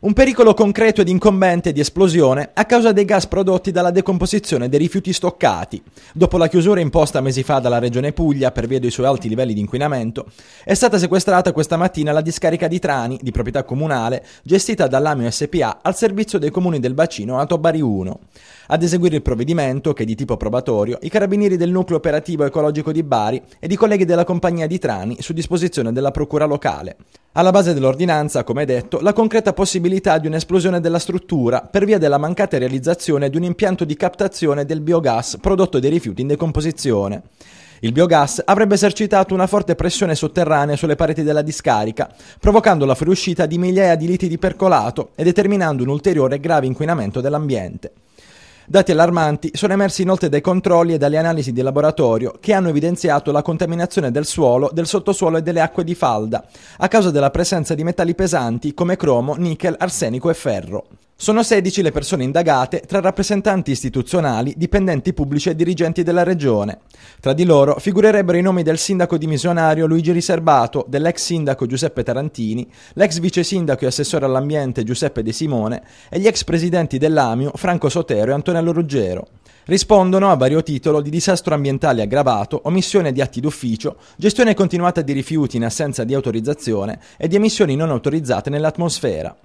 Un pericolo concreto ed incombente di esplosione a causa dei gas prodotti dalla decomposizione dei rifiuti stoccati. Dopo la chiusura imposta mesi fa dalla Regione Puglia per via dei suoi alti livelli di inquinamento, è stata sequestrata questa mattina la discarica di Trani, di proprietà comunale, gestita dall'Amio SPA al servizio dei comuni del bacino Ato Bari 1. Ad eseguire il provvedimento, che è di tipo probatorio, i carabinieri del nucleo operativo ecologico di Bari ed i colleghi della compagnia di Trani su disposizione della procura locale. Alla base dell'ordinanza, come detto, la concreta possibilità di un'esplosione della struttura per via della mancata realizzazione di un impianto di captazione del biogas prodotto dai rifiuti in decomposizione. Il biogas avrebbe esercitato una forte pressione sotterranea sulle pareti della discarica, provocando la fuoriuscita di migliaia di litri di percolato e determinando un ulteriore grave inquinamento dell'ambiente. Dati allarmanti sono emersi inoltre dai controlli e dalle analisi di laboratorio che hanno evidenziato la contaminazione del suolo, del sottosuolo e delle acque di falda a causa della presenza di metalli pesanti come cromo, nickel, arsenico e ferro. Sono 16 le persone indagate tra rappresentanti istituzionali, dipendenti pubblici e dirigenti della regione. Tra di loro figurerebbero i nomi del sindaco dimissionario Luigi Riserbato, dell'ex sindaco Giuseppe Tarantini, l'ex vice sindaco e assessore all'ambiente Giuseppe De Simone e gli ex presidenti dell'AMIO Franco Sotero e Antonello Ruggero rispondono a vario titolo di disastro ambientale aggravato, omissione di atti d'ufficio, gestione continuata di rifiuti in assenza di autorizzazione e di emissioni non autorizzate nell'atmosfera.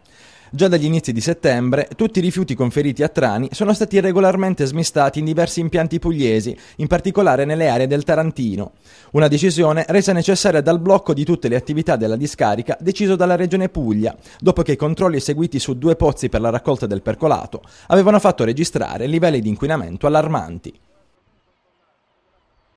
Già dagli inizi di settembre, tutti i rifiuti conferiti a Trani sono stati regolarmente smistati in diversi impianti pugliesi, in particolare nelle aree del Tarantino. Una decisione resa necessaria dal blocco di tutte le attività della discarica deciso dalla Regione Puglia, dopo che i controlli eseguiti su due pozzi per la raccolta del percolato avevano fatto registrare livelli di inquinamento allarmanti.